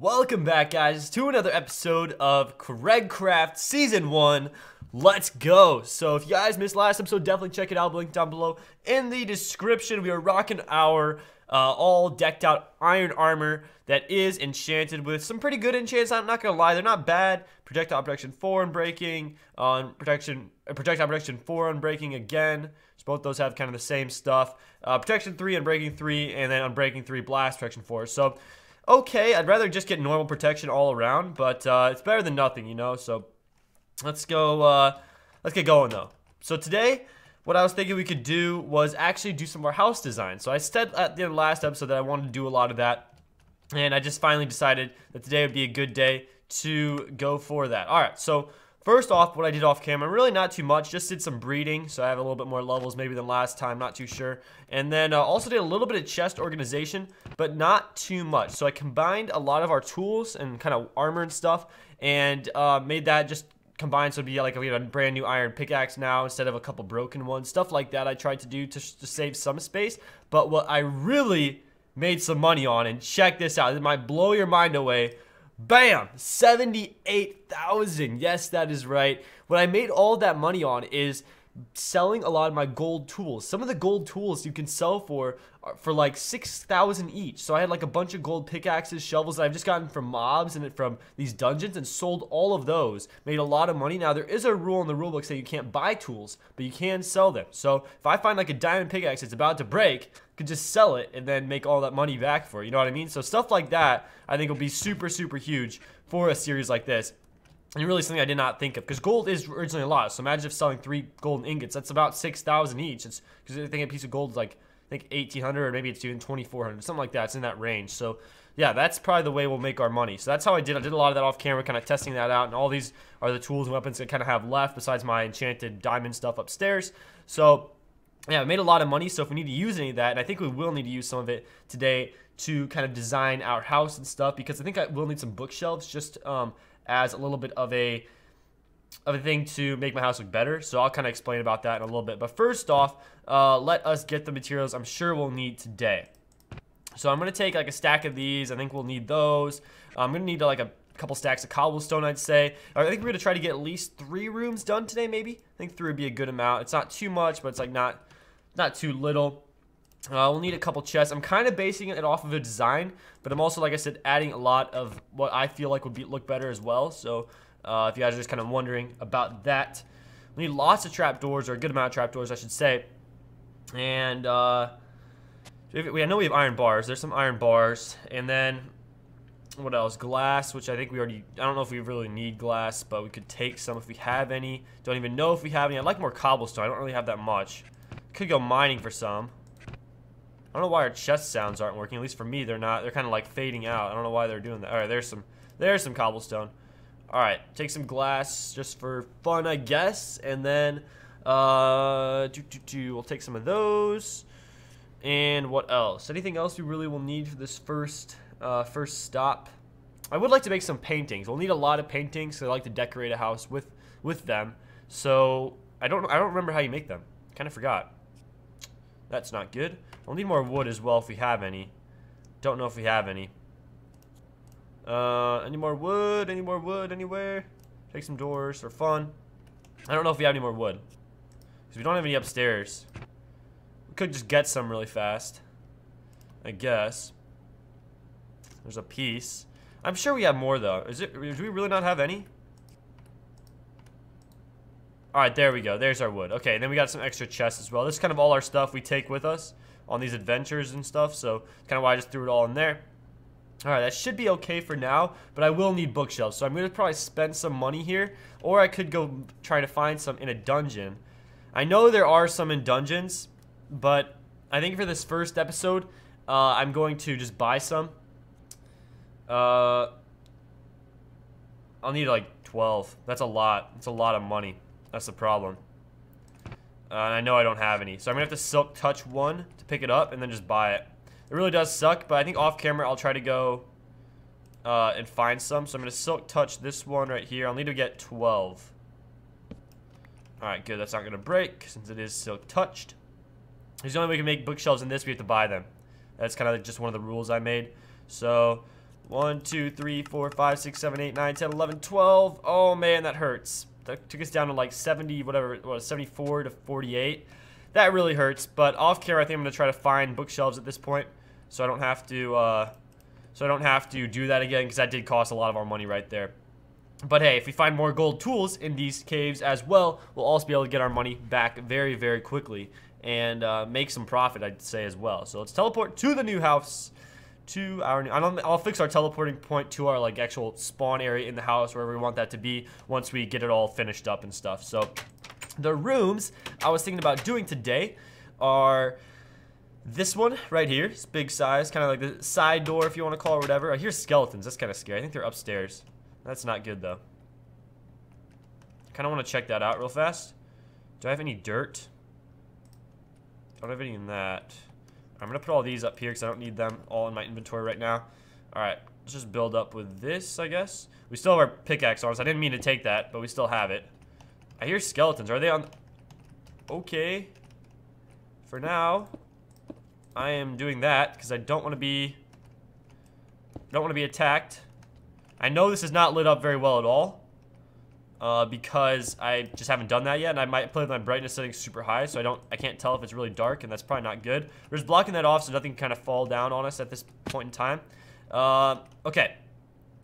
Welcome back, guys, to another episode of CraigCraft Season 1. Let's go. So if you guys missed last episode, definitely check it out. Link down below in the description. We are rocking our uh, all decked out iron armor that is enchanted with some pretty good enchants. I'm not going to lie, they're not bad. Projectile protection 4 on breaking, on protection, uh, projectile protection 4 on breaking again. So both those have kind of the same stuff. Uh, protection 3 and breaking 3, and then on breaking 3, blast protection 4. So okay. I'd rather just get normal protection all around, but uh, it's better than nothing, you know. So let's go. Uh, let's get going though. So today, what I was thinking we could do was actually do some more house design. So I said at the last episode that I wanted to do a lot of that, and I just finally decided that today would be a good day to go for that. All right. So First off, what I did off camera, really not too much, just did some breeding, so I have a little bit more levels maybe than last time, not too sure. And then uh, also did a little bit of chest organization, but not too much. So I combined a lot of our tools and kind of armor and stuff, and uh, made that just combined so it'd be like we have a brand new iron pickaxe now instead of a couple broken ones. Stuff like that I tried to do to, to save some space. But what I really made some money on, and check this out, it might blow your mind away, Bam! 78,000. Yes, that is right. What I made all that money on is selling a lot of my gold tools. Some of the gold tools you can sell for for like 6,000 each. So I had like a bunch of gold pickaxes, shovels that I've just gotten from mobs and from these dungeons and sold all of those. Made a lot of money. Now there is a rule in the rulebook saying you can't buy tools, but you can sell them. So if I find like a diamond pickaxe that's about to break, could just sell it and then make all that money back for it. You know what I mean? So stuff like that, I think will be super, super huge for a series like this. And really something I did not think of because gold is originally a lot. So imagine if selling three golden ingots, that's about 6,000 each. It's because I think a piece of gold is like, I think 1,800 or maybe it's even 2,400, something like that. It's in that range. So yeah, that's probably the way we'll make our money. So that's how I did. I did a lot of that off camera, kind of testing that out. And all these are the tools and weapons I kind of have left besides my enchanted diamond stuff upstairs. So yeah, I made a lot of money, so if we need to use any of that, and I think we will need to use some of it today to kind of design our house and stuff, because I think I will need some bookshelves just um, as a little bit of a of a thing to make my house look better. So I'll kind of explain about that in a little bit. But first off, uh, let us get the materials I'm sure we'll need today. So I'm going to take like a stack of these. I think we'll need those. I'm going to need like a couple stacks of cobblestone, I'd say. I think we're going to try to get at least three rooms done today, maybe. I think three would be a good amount. It's not too much, but it's like not not too little. Uh, we'll need a couple chests. I'm kind of basing it off of a design, but I'm also, like I said, adding a lot of what I feel like would be, look better as well. So uh, if you guys are just kind of wondering about that, we need lots of trapdoors, or a good amount of trapdoors, I should say. And uh, we, I know we have iron bars. There's some iron bars. And then, what else? Glass, which I think we already, I don't know if we really need glass, but we could take some if we have any. Don't even know if we have any. I'd like more cobblestone. I don't really have that much. Could go mining for some. I don't know why our chest sounds aren't working. At least for me, they're not. They're kind of like fading out. I don't know why they're doing that. All right, there's some. There's some cobblestone. All right, take some glass just for fun, I guess, and then uh, do, do, do. we'll take some of those. And what else? Anything else we really will need for this first uh, first stop? I would like to make some paintings. We'll need a lot of paintings. So I like to decorate a house with with them. So I don't I don't remember how you make them. Kind of forgot. That's not good. We'll need more wood as well if we have any. Don't know if we have any. Uh, any more wood? Any more wood anywhere? Take some doors for fun. I don't know if we have any more wood. Because we don't have any upstairs. We could just get some really fast. I guess. There's a piece. I'm sure we have more though. Is it? Do we really not have any? Alright, there we go. There's our wood. Okay, then we got some extra chests as well. This is kind of all our stuff we take with us on these adventures and stuff. So, kind of why I just threw it all in there. Alright, that should be okay for now, but I will need bookshelves. So I'm going to probably spend some money here, or I could go try to find some in a dungeon. I know there are some in dungeons, but I think for this first episode, uh, I'm going to just buy some. Uh, I'll need like 12. That's a lot. That's a lot of money. That's the problem. Uh, and I know I don't have any. So I'm going to have to Silk Touch one to pick it up and then just buy it. It really does suck, but I think off camera I'll try to go uh, and find some. So I'm going to Silk Touch this one right here. I'll need to get 12. Alright, good. That's not going to break since it is Silk Touched. the only way we can make bookshelves in this. We have to buy them. That's kind of like just one of the rules I made. So 1, 2, 3, 4, 5, 6, 7, 8, 9, 10, 11, 12. Oh man, that hurts. That took us down to like 70, whatever it was, 74 to 48. That really hurts, but off camera, I think I'm going to try to find bookshelves at this point, so I don't have to, uh, so I don't have to do that again, because that did cost a lot of our money right there. But hey, if we find more gold tools in these caves as well, we'll also be able to get our money back very, very quickly and uh, make some profit, I'd say, as well. So let's teleport to the new house, to our new... I'll fix our teleporting point to our, like, actual spawn area in the house, wherever we want that to be, once we get it all finished up and stuff. So the rooms I was thinking about doing today are this one right here. It's big size, kind of like the side door, if you want to call it whatever. I hear skeletons. That's kind of scary. I think they're upstairs. That's not good, though. kind of want to check that out real fast. Do I have any dirt? Don't have any in that. I'm going to put all these up here because I don't need them all in my inventory right now. Alright, let's just build up with this, I guess. We still have our pickaxe us. I didn't mean to take that, but we still have it. I hear skeletons. Are they on... Okay. For now, I am doing that because I don't want to be... Don't want to be attacked. I know this is not lit up very well at all. Uh, because I just haven't done that yet, and I might play with my brightness setting super high, so I don't, I can't tell if it's really dark, and that's probably not good. We're just blocking that off so nothing can kind of fall down on us at this point in time. Uh, okay,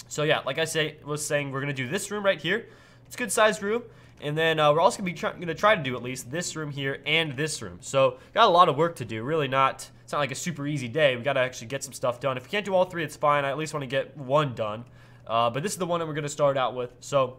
so yeah, like I say, was saying, we're gonna do this room right here. It's a good sized room. And then uh, we're also gonna be gonna try to do at least this room here and this room. So got a lot of work to do. Really not. Not like a super easy day. We gotta actually get some stuff done. If we can't do all three, it's fine. I at least want to get one done. Uh, but this is the one that we're gonna start out with. So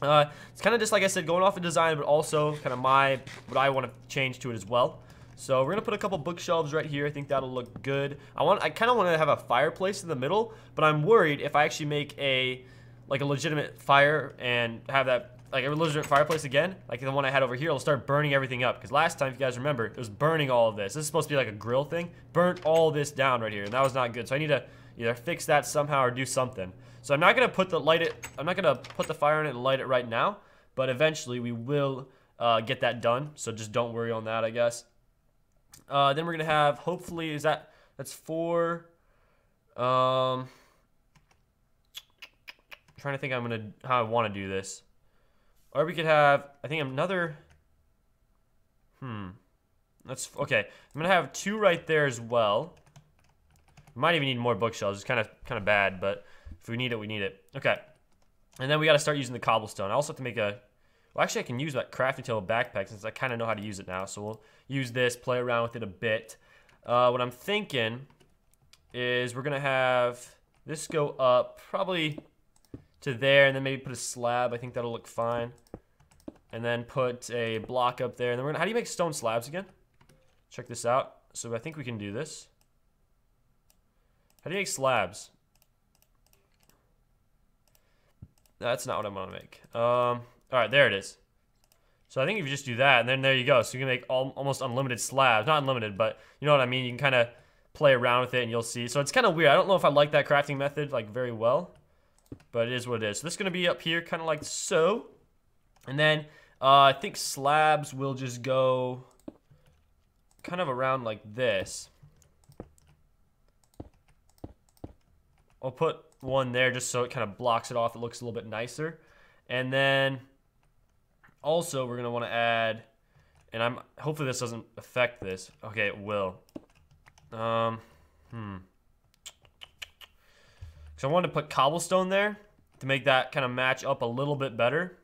uh, it's kind of just like I said, going off of design, but also kind of my what I want to change to it as well. So we're gonna put a couple bookshelves right here. I think that'll look good. I want, I kind of want to have a fireplace in the middle, but I'm worried if I actually make a like a legitimate fire and have that like a legitimate fireplace again, like the one I had over here, it'll start burning everything up. Because last time, if you guys remember, it was burning all of this. This is supposed to be like a grill thing. Burnt all this down right here, and that was not good. So I need to either fix that somehow or do something. So I'm not gonna put the light it. I'm not gonna put the fire in it and light it right now. But eventually we will uh, get that done. So just don't worry on that, I guess. Uh, then we're gonna have hopefully is that that's four. Um, trying to think I'm gonna how I want to do this. Or we could have, I think another, hmm. That's, okay. I'm to have two right there as well. We might even need more bookshelves. It's kind of kind of bad, but if we need it, we need it. Okay. And then we got to start using the cobblestone. I also have to make a, well, actually I can use that crafting table backpack since I kind of know how to use it now. So we'll use this, play around with it a bit. Uh, what I'm thinking is we're to have this go up probably to there, and then maybe put a slab. I think that'll look fine. And then put a block up there. And then we're gonna, how do you make stone slabs again? Check this out. So I think we can do this. How do you make slabs? That's not what I'm gonna make. Um, all right, there it is. So I think if you just do that, and then there you go. So you can make almost unlimited slabs. Not unlimited, but you know what I mean. You can kind of play around with it, and you'll see. So it's kind of weird. I don't know if I like that crafting method like very well. But it is what it is. So this is going to be up here kind of like so. And then uh, I think slabs will just go kind of around like this. I'll put one there just so it kind of blocks it off. It looks a little bit nicer. And then also we're going to want to add, and I'm hopefully this doesn't affect this. Okay, it will. Um, hmm. So I wanted to put cobblestone there to make that kind of match up a little bit better.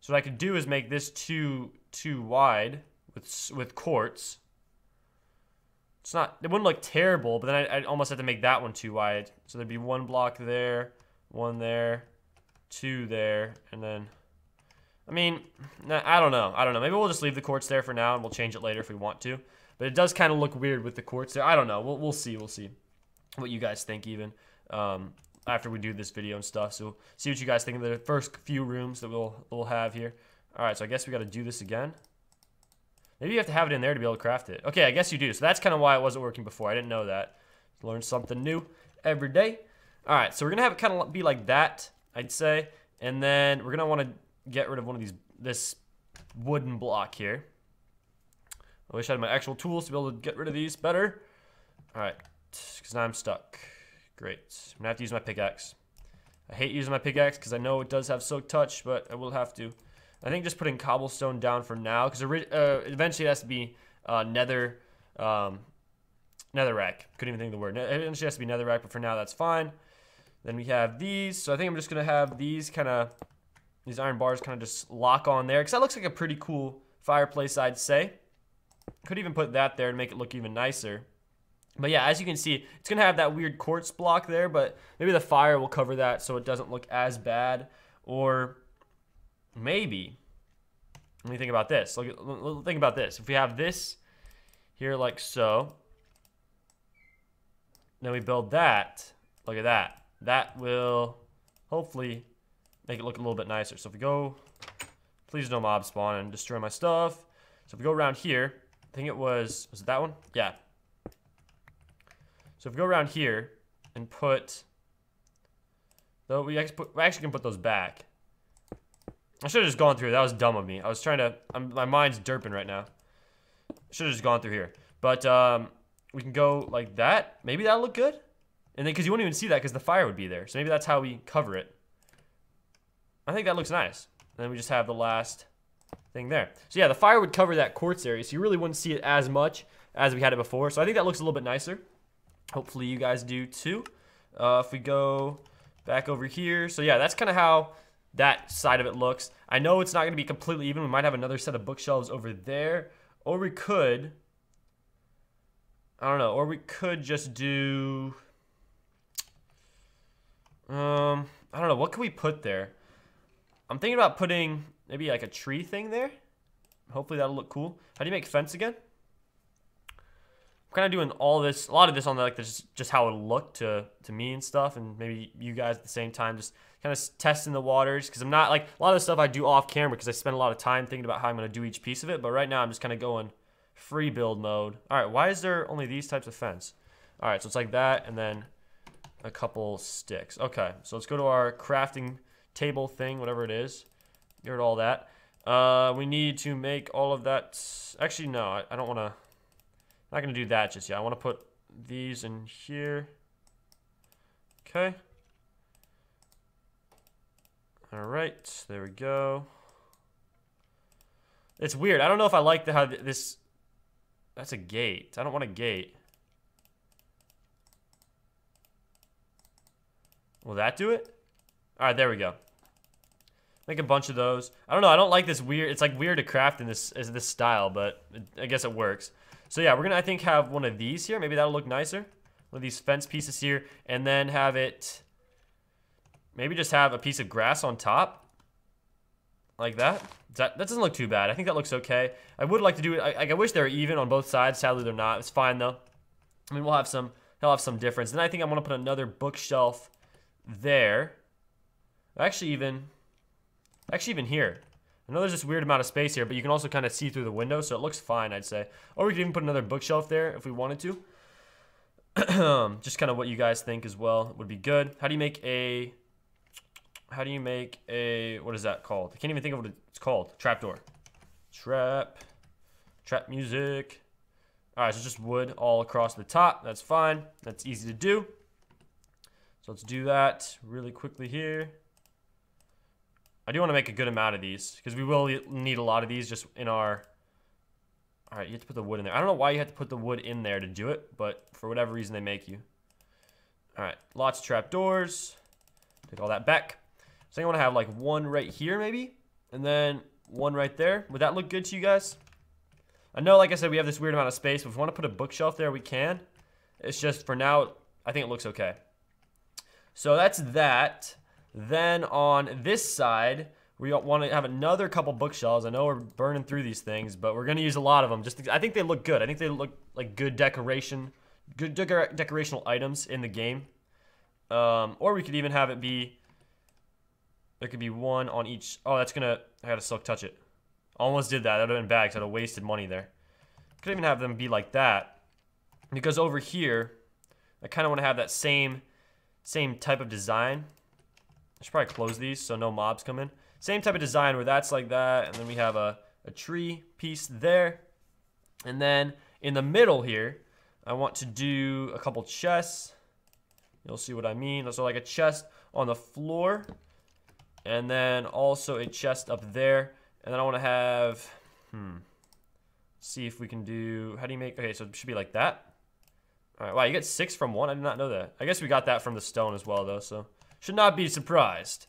So what I could do is make this too too wide with with quartz. It's not. It wouldn't look terrible, but then I, I almost have to make that one too wide. So there'd be one block there, one there, two there, and then. I mean, I don't know. I don't know. Maybe we'll just leave the quartz there for now, and we'll change it later if we want to. But it does kind of look weird with the quartz there. I don't know. We'll we'll see. We'll see what you guys think even um, after we do this video and stuff. So see what you guys think of the first few rooms that we'll we'll have here. All right, so I guess we got to do this again. Maybe you have to have it in there to be able to craft it. Okay, I guess you do. So that's kind of why it wasn't working before. I didn't know that. Learn something new every day. All right, so we're gonna have it kind of be like that, I'd say, and then we're gonna want to get rid of one of these this wooden block here. I wish I had my actual tools to be able to get rid of these better. All right, because now I'm stuck. Great. I'm gonna have to use my pickaxe. I hate using my pickaxe because I know it does have silk touch, but I will have to. I think just putting cobblestone down for now because uh, eventually it has to be uh, nether, um, netherrack. Couldn't even think of the word. It eventually has to be netherrack, but for now that's fine. Then we have these. So I think I'm just gonna have these kind of these iron bars kind of just lock on there because that looks like a pretty cool fireplace, I'd say. Could even put that there to make it look even nicer. But yeah, as you can see, it's going to have that weird quartz block there, but maybe the fire will cover that so it doesn't look as bad. Or maybe, let me think about this. Look, think about this. If we have this here like so, then we build that, look at that. That will hopefully make it look a little bit nicer. So if we go, please no mob spawn and destroy my stuff. So if we go around here, I think it was, was it that one? Yeah, so if we go around here and put, though we actually, can put those back. I should have just gone through. That was dumb of me. I was trying to, I'm, my mind's derping right now. Should have just gone through here. But um, we can go like that. Maybe that'll look good. And then, because you wouldn't even see that because the fire would be there. So maybe that's how we cover it. I think that looks nice. And then we just have the last thing there. So yeah, the fire would cover that quartz area. So you really wouldn't see it as much as we had it before. So I think that looks a little bit nicer. Hopefully you guys do too. Uh, if we go back over here. So yeah, that's kind of how that side of it looks. I know it's not going to be completely even. We might have another set of bookshelves over there. Or we could... I don't know. Or we could just do... Um, I don't know. What can we put there? I'm thinking about putting maybe like a tree thing there. Hopefully that'll look cool. How do you make fence again? Kind of doing all this, a lot of this on the, like this, just how it looked to to me and stuff, and maybe you guys at the same time, just kind of testing the waters because I'm not like a lot of the stuff I do off camera because I spend a lot of time thinking about how I'm gonna do each piece of it. But right now I'm just kind of going free build mode. All right, why is there only these types of fence? All right, so it's like that, and then a couple sticks. Okay, so let's go to our crafting table thing, whatever it is. Get rid of all that. Uh, we need to make all of that. Actually, no, I, I don't want to not going to do that just yet. I want to put these in here. Okay. All right, there we go. It's weird. I don't know if I like the, how this... That's a gate. I don't want a gate. Will that do it? All right, there we go. Make a bunch of those. I don't know. I don't like this weird. It's like weird to craft in this as this style, but it, I guess it works. So yeah, we're gonna I think have one of these here. Maybe that'll look nicer. One of these fence pieces here, and then have it. Maybe just have a piece of grass on top, like that. That that doesn't look too bad. I think that looks okay. I would like to do it. I, I wish they were even on both sides. Sadly, they're not. It's fine though. I mean, we'll have some. He'll have some difference. Then I think I'm gonna put another bookshelf there. Actually, even. Actually, even here. I know there's this weird amount of space here, but you can also kind of see through the window, so it looks fine, I'd say. Or we could even put another bookshelf there if we wanted to. Just kind of what you guys think as well would be good. How do you make a... How do you make a... What is that called? I can't even think of what it's called. Trapdoor. Trap. Trap music. Alright, so just wood all across the top. That's fine. That's easy to do. So let's do that really quickly here. I do want to make a good amount of these because we will need a lot of these just in our... All right, you have to put the wood in there. I don't know why you have to put the wood in there to do it, but for whatever reason they make you. All right, lots of trapdoors. Take all that back. So I want to have like one right here maybe, and then one right there. Would that look good to you guys? I know, like I said, we have this weird amount of space, but if we want to put a bookshelf there, we can. It's just, for now, I think it looks okay. So that's that. Then on this side, we want to have another couple bookshelves. I know we're burning through these things, but we're going to use a lot of them. Just I think they look good. I think they look like good decoration, good decor decorational items in the game. Um, or we could even have it be, there could be one on each. Oh, that's going to, I got to silk touch it. Almost did that. That would have been bad because I'd have wasted money there. Could even have them be like that. Because over here, I kind of want to have that same, same type of design. I should probably close these so no mobs come in. Same type of design where that's like that, and then we have a, a tree piece there. And then in the middle here, I want to do a couple chests. You'll see what I mean. So like a chest on the floor. And then also a chest up there. And then I want to have, hmm, see if we can do, how do you make, okay, so it should be like that. All right, wow, you get six from one? I did not know that. I guess we got that from the stone as well, though, so should not be surprised.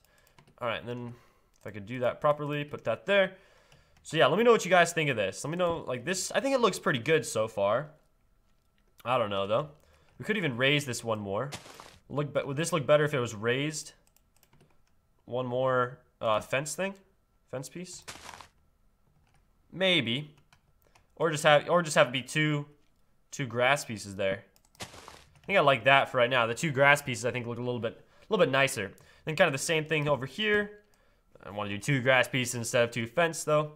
All right, then if I could do that properly, put that there. So yeah, let me know what you guys think of this. Let me know, like this, I think it looks pretty good so far. I don't know, though. We could even raise this one more. Look, but Would this look better if it was raised? One more uh, fence thing? Fence piece? Maybe. Or just have, or just have it be two, two grass pieces there. I think I like that for right now. The two grass pieces I think look a little bit, a little bit nicer. Then kind of the same thing over here. I want to do two grass pieces instead of two fence though.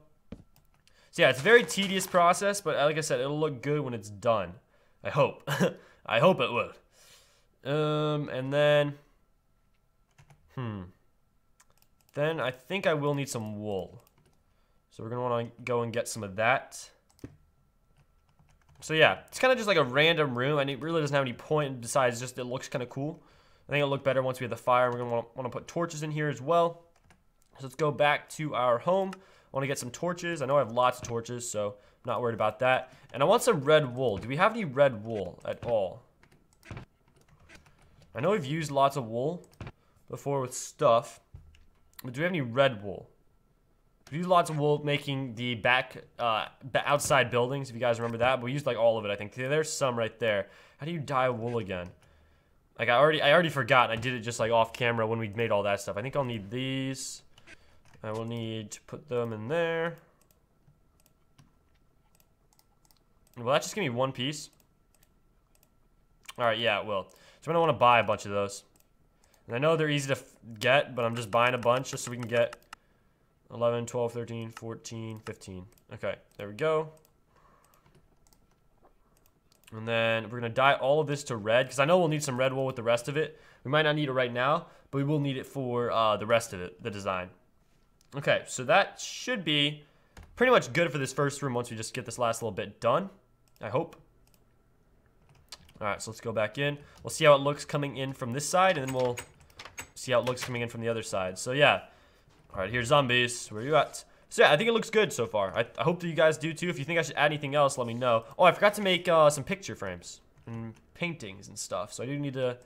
So yeah, it's a very tedious process, but like I said, it'll look good when it's done. I hope. I hope it will. Um, and then, hmm. Then I think I will need some wool. So we're gonna wanna go and get some of that. So yeah, it's kind of just like a random room, and it really doesn't have any point besides just it looks kind of cool. I think it'll look better once we have the fire. We're gonna want to put torches in here as well. So let's go back to our home. I want to get some torches. I know I have lots of torches, so I'm not worried about that. And I want some red wool. Do we have any red wool at all? I know we've used lots of wool before with stuff, but do we have any red wool? We used lots of wool making the back, uh, outside buildings, if you guys remember that. But we used like all of it, I think. There's some right there. How do you dye wool again? Like I already, I already forgot. I did it just like off camera when we made all that stuff. I think I'll need these. I will need to put them in there. Will that just give me one piece? All right, yeah, it will. So I'm gonna want to buy a bunch of those. And I know they're easy to get, but I'm just buying a bunch just so we can get 11, 12, 13, 14, 15. Okay, there we go. And then we're going to dye all of this to red, because I know we'll need some red wool with the rest of it. We might not need it right now, but we will need it for uh, the rest of it, the design. Okay, so that should be pretty much good for this first room once we just get this last little bit done, I hope. All right, so let's go back in. We'll see how it looks coming in from this side, and then we'll see how it looks coming in from the other side. So yeah, all right, here's zombies. Where are you at? So yeah, I think it looks good so far. I, I hope that you guys do too. If you think I should add anything else, let me know. Oh, I forgot to make uh, some picture frames and paintings and stuff. So I do need to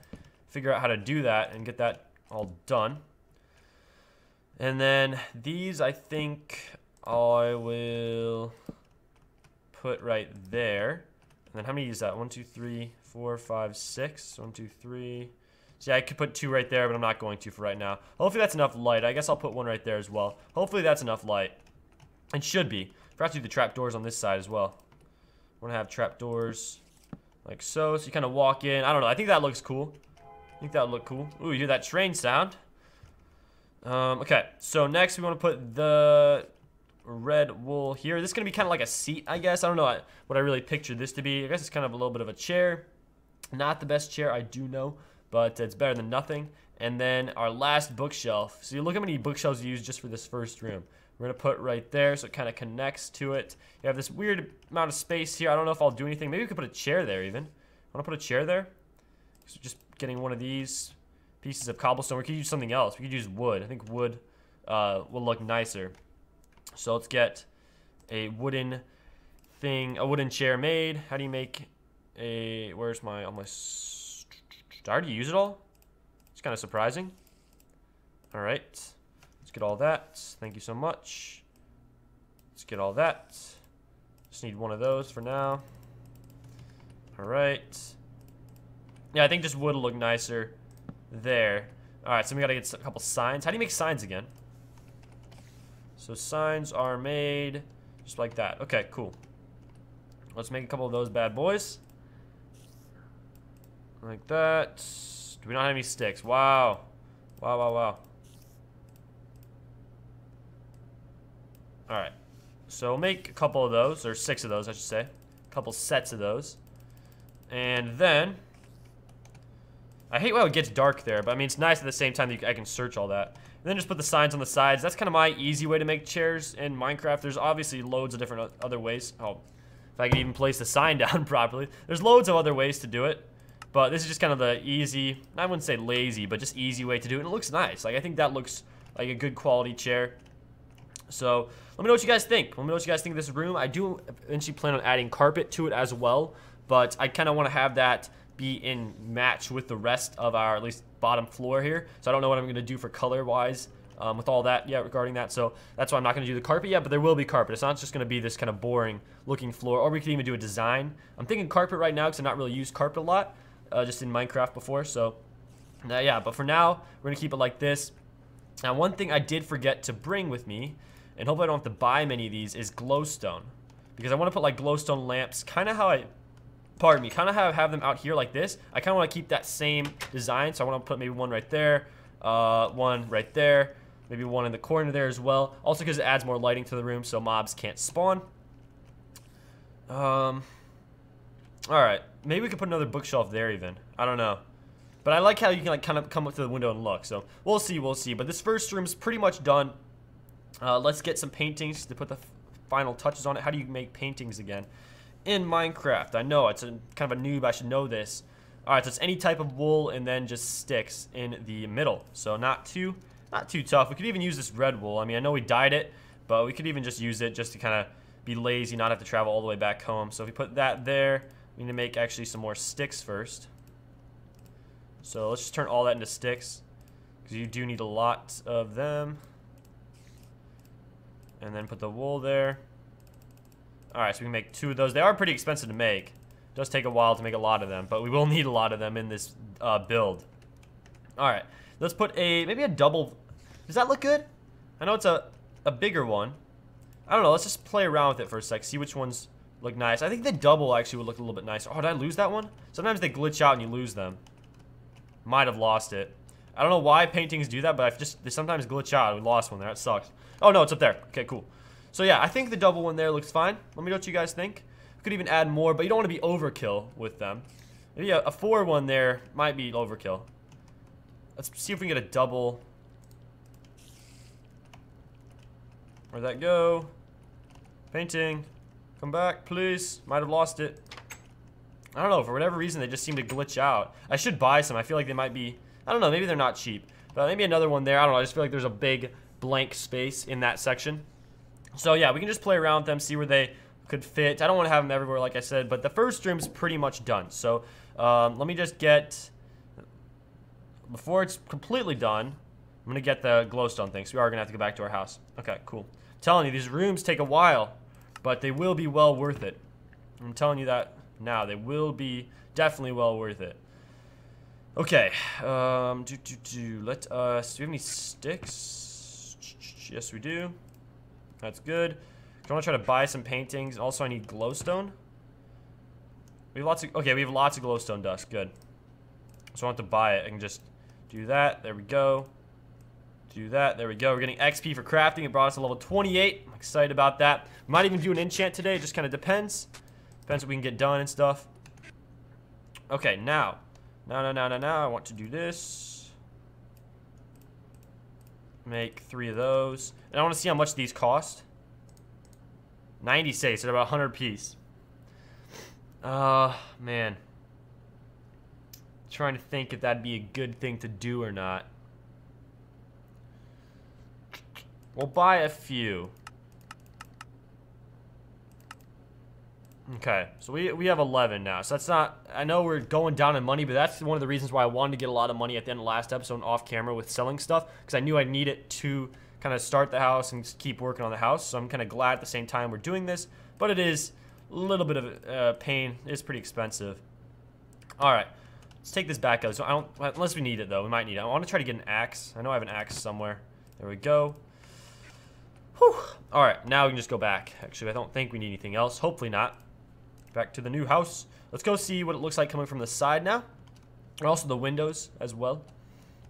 figure out how to do that and get that all done. And then these, I think I will put right there. And then how many is that? One, two, three, four, five, six. One, two, three. Yeah, I could put two right there, but I'm not going to for right now. Hopefully that's enough light. I guess I'll put one right there as well. Hopefully that's enough light. It should be. To do the trap doors on this side as well. Want to have trap doors like so. So you kind of walk in. I don't know. I think that looks cool. I think that would look cool. Ooh, you hear that train sound. Um, okay, so next we want to put the red wool here. This is going to be kind of like a seat, I guess. I don't know what I really pictured this to be. I guess it's kind of a little bit of a chair. Not the best chair, I do know but it's better than nothing. And then our last bookshelf. So you look how many bookshelves you use just for this first room. We're going to put right there so it kind of connects to it. You have this weird amount of space here. I don't know if I'll do anything. Maybe we could put a chair there even. I Want to put a chair there? So just getting one of these pieces of cobblestone. We could use something else. We could use wood. I think wood uh, will look nicer. So let's get a wooden thing, a wooden chair made. How do you make a, where's my, my did I already use it all? It's kind of surprising. All right. Let's get all that. Thank you so much. Let's get all that. Just need one of those for now. All right. Yeah, I think just wood will look nicer there. All right, so we got to get a couple signs. How do you make signs again? So signs are made just like that. Okay, cool. Let's make a couple of those bad boys. Like that. Do we not have any sticks? Wow. Wow, wow, wow. Alright. So we'll make a couple of those, or six of those, I should say. A couple sets of those. And then... I hate how it gets dark there, but I mean, it's nice at the same time that I can search all that. And then just put the signs on the sides. That's kind of my easy way to make chairs in Minecraft. There's obviously loads of different other ways. Oh, if I can even place the sign down properly. There's loads of other ways to do it. But this is just kind of the easy, I wouldn't say lazy, but just easy way to do it. And it looks nice. Like, I think that looks like a good quality chair. So, let me know what you guys think. Let me know what you guys think of this room. I do eventually plan on adding carpet to it as well. But I kind of want to have that be in match with the rest of our, at least, bottom floor here. So I don't know what I'm going to do for color-wise um, with all that yet regarding that. So that's why I'm not going to do the carpet yet, but there will be carpet. It's not just going to be this kind of boring looking floor, or we could even do a design. I'm thinking carpet right now because I am not really used carpet a lot, uh, just in Minecraft before. So uh, yeah, but for now, we're to keep it like this. Now, one thing I did forget to bring with me, and hopefully I don't have to buy many of these, is glowstone. Because I want to put like glowstone lamps, kind of how I pardon me, kind of have, have them out here like this. I kind of want to keep that same design, so I want to put maybe one right there, uh, one right there, maybe one in the corner there as well. Also because it adds more lighting to the room so mobs can't spawn. Um, Alright, maybe we could put another bookshelf there even. I don't know. But I like how you can like kind of come up to the window and look, so we'll see, we'll see. But this first room's pretty much done. Uh, let's get some paintings to put the final touches on it. How do you make paintings again? in Minecraft. I know, it's a, kind of a noob, I should know this. Alright, so it's any type of wool and then just sticks in the middle. So not too, not too tough. We could even use this red wool. I mean, I know we dyed it, but we could even just use it just to kind of be lazy, not have to travel all the way back home. So if we put that there, we need to make actually some more sticks first. So let's just turn all that into sticks. Because you do need a lot of them. And then put the wool there. Alright, so we can make two of those. They are pretty expensive to make. It does take a while to make a lot of them, but we will need a lot of them in this uh, build. Alright, let's put a, maybe a double, does that look good? I know it's a, a bigger one. I don't know, let's just play around with it for a sec, see which ones look nice. I think the double actually would look a little bit nicer. Oh, did I lose that one? Sometimes they glitch out and you lose them. Might have lost it. I don't know why paintings do that, but I've just, they sometimes glitch out. We lost one there, that sucks. Oh no, it's up there. Okay, cool. So yeah, I think the double one there looks fine. Let me know what you guys think. Could even add more, but you don't want to be overkill with them. Maybe a, a four one there might be overkill. Let's see if we can get a double. Where'd that go? Painting. Come back, please. Might have lost it. I don't know, for whatever reason, they just seem to glitch out. I should buy some. I feel like they might be, I don't know, maybe they're not cheap. But maybe another one there. I don't know, I just feel like there's a big blank space in that section. So yeah, we can just play around with them, see where they could fit. I don't want to have them everywhere, like I said, but the first room's pretty much done. So um, let me just get, before it's completely done, I'm going to get the glowstone thing, so we are going to have to go back to our house. Okay, cool. I'm telling you, these rooms take a while, but they will be well worth it. I'm telling you that now. They will be definitely well worth it. Okay, um, do, do, do, let us, do we have any sticks? Yes, we do. That's good. I want to try to buy some paintings. Also, I need glowstone. We have lots of... Okay, we have lots of glowstone dust. Good. So I want to buy it. I can just do that. There we go. Do that. There we go. We're getting XP for crafting. It brought us to level 28. I'm excited about that. Might even do an enchant today. It just kind of depends. Depends what we can get done and stuff. Okay, now. Now, now, now, now, now. I want to do this. Make three of those. And I want to see how much these cost. 96 at about 100 piece. Uh, man. Trying to think if that'd be a good thing to do or not. We'll buy a few. Okay, so we, we have 11 now. So that's not, I know we're going down in money, but that's one of the reasons why I wanted to get a lot of money at the end of last episode off camera with selling stuff. Because I knew I'd need it to kind of start the house and keep working on the house. So I'm kind of glad at the same time we're doing this. But it is a little bit of uh, pain. It's pretty expensive. All right, let's take this back out. So I don't, unless we need it though, we might need it. I want to try to get an axe. I know I have an axe somewhere. There we go. Whew. All right, now we can just go back. Actually, I don't think we need anything else. Hopefully not. Back to the new house. Let's go see what it looks like coming from the side now. And also the windows as well.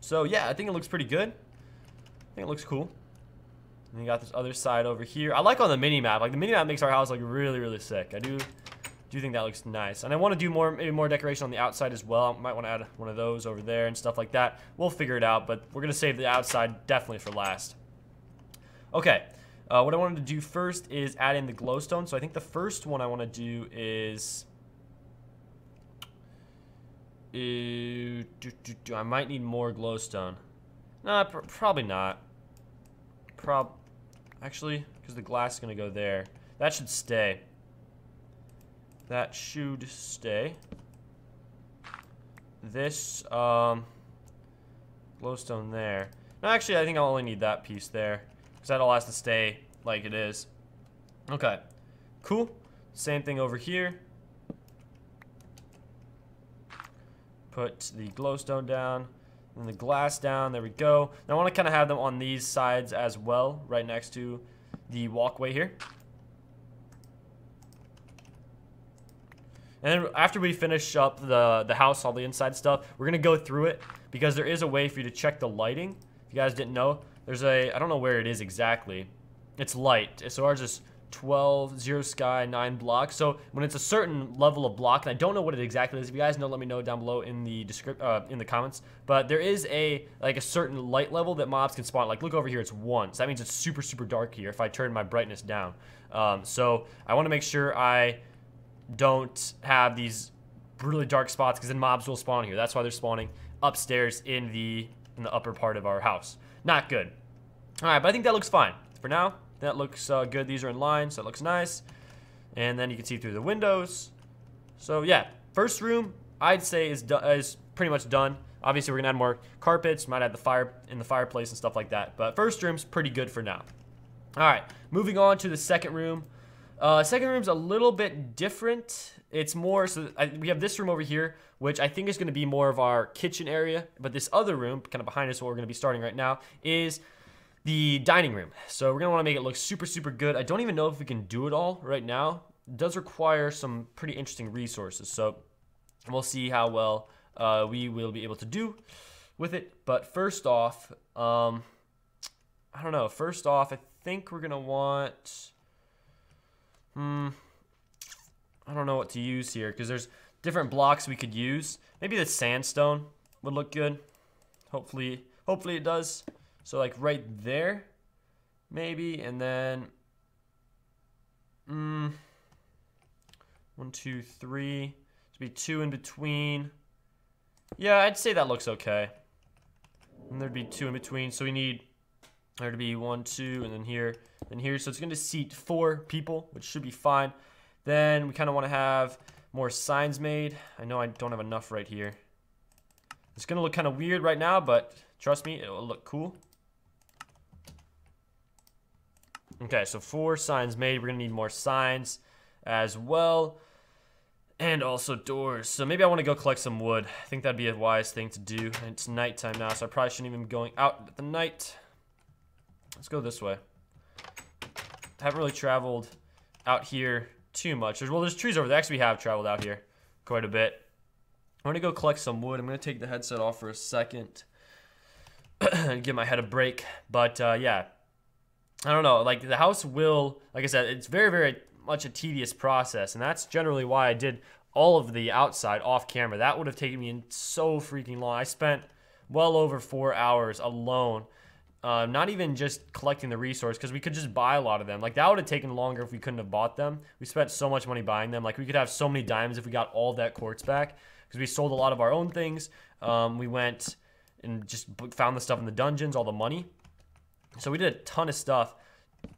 So yeah, I think it looks pretty good. I think it looks cool. And you got this other side over here. I like on the mini map. Like the mini map makes our house like really, really sick. I do do think that looks nice. And I want to do more maybe more decoration on the outside as well. I might want to add one of those over there and stuff like that. We'll figure it out, but we're going to save the outside definitely for last. Okay. Uh, what I wanted to do first is add in the glowstone. So I think the first one I want to do is do, do, do. I might need more glowstone. Nah, pr probably not. Prob, actually, because the glass is gonna go there. That should stay. That should stay. This, um, glowstone there. No, actually, I think I'll only need that piece there. Because that all has to stay like it is. Okay. Cool. Same thing over here. Put the glowstone down. And the glass down. There we go. Now I want to kind of have them on these sides as well. Right next to the walkway here. And then after we finish up the, the house, all the inside stuff, we're going to go through it because there is a way for you to check the lighting. If you guys didn't know, there's a, I don't know where it is exactly. It's light. So ours is 12, 0 sky, 9 block. So when it's a certain level of block, and I don't know what it exactly is. If you guys know, let me know down below in the descript uh, in the comments. But there is a like a certain light level that mobs can spawn. Like look over here, it's one. So that means it's super super dark here if I turn my brightness down. Um, so I want to make sure I don't have these really dark spots because then mobs will spawn here. That's why they're spawning upstairs in the in the upper part of our house. Not good. All right, but I think that looks fine for now. That looks uh, good. These are in line, so it looks nice. And then you can see through the windows. So yeah, first room I'd say is is pretty much done. Obviously, we're gonna add more carpets. Might add the fire in the fireplace and stuff like that. But first room's pretty good for now. All right, moving on to the second room. Uh, second room's a little bit different. It's more, so I, we have this room over here, which I think is going to be more of our kitchen area. But this other room, kind of behind us, what we're going to be starting right now, is the dining room. So we're going to want to make it look super, super good. I don't even know if we can do it all right now. It does require some pretty interesting resources. So we'll see how well uh, we will be able to do with it. But first off, um, I don't know. First off, I think we're going to want Hmm. I don't know what to use here because there's different blocks we could use. Maybe the sandstone would look good. Hopefully, hopefully it does. So like right there, maybe, and then, mm, one, two, three. To be two in between. Yeah, I'd say that looks okay. And there'd be two in between, so we need there to be one, two, and then here, and here. So it's going to seat four people, which should be fine. Then we kind of want to have more signs made. I know I don't have enough right here. It's going to look kind of weird right now, but trust me, it will look cool. Okay, so four signs made. We're going to need more signs as well. And also doors. So maybe I want to go collect some wood. I think that'd be a wise thing to do. It's nighttime now, so I probably shouldn't even be going out at the night. Let's go this way. I haven't really traveled out here too much. There's, well, there's trees over there. Actually, we have traveled out here quite a bit. I'm gonna go collect some wood. I'm gonna take the headset off for a second and give my head a break. But uh, yeah, I don't know. Like the house will, like I said, it's very, very much a tedious process, and that's generally why I did all of the outside off camera. That would have taken me in so freaking long. I spent well over four hours alone uh, not even just collecting the resource because we could just buy a lot of them. Like that would have taken longer if we couldn't have bought them. We spent so much money buying them. Like we could have so many diamonds if we got all that quartz back because we sold a lot of our own things. Um, we went and just found the stuff in the dungeons, all the money. So we did a ton of stuff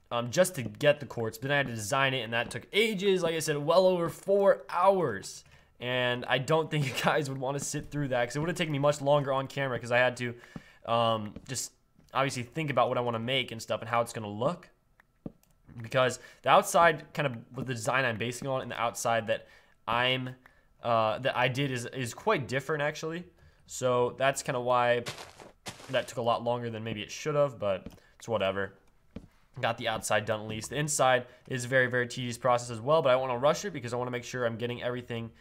um, just to get the quartz. But Then I had to design it, and that took ages. Like I said, well over four hours. And I don't think you guys would want to sit through that because it would have taken me much longer on camera because I had to um, just obviously think about what I want to make and stuff and how it's going to look. Because the outside kind of with the design I'm basing on and the outside that I'm uh, that I did is is quite different actually. So that's kind of why that took a lot longer than maybe it should have, but it's whatever. Got the outside done at least. The inside is a very, very tedious process as well, but I want to rush it because I want to make sure I'm getting everything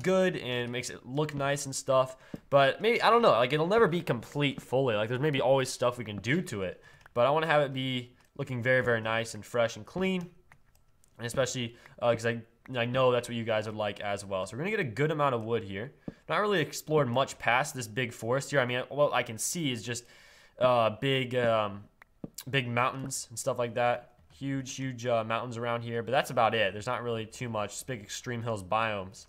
good and makes it look nice and stuff. But maybe, I don't know, like it'll never be complete fully. Like there's maybe always stuff we can do to it. But I want to have it be looking very, very nice and fresh and clean. And especially because uh, I, I know that's what you guys would like as well. So we're going to get a good amount of wood here. Not really explored much past this big forest here. I mean, what I can see is just uh, big, um, big mountains and stuff like that. Huge, huge uh, mountains around here. But that's about it. There's not really too much. It's big extreme hills biomes.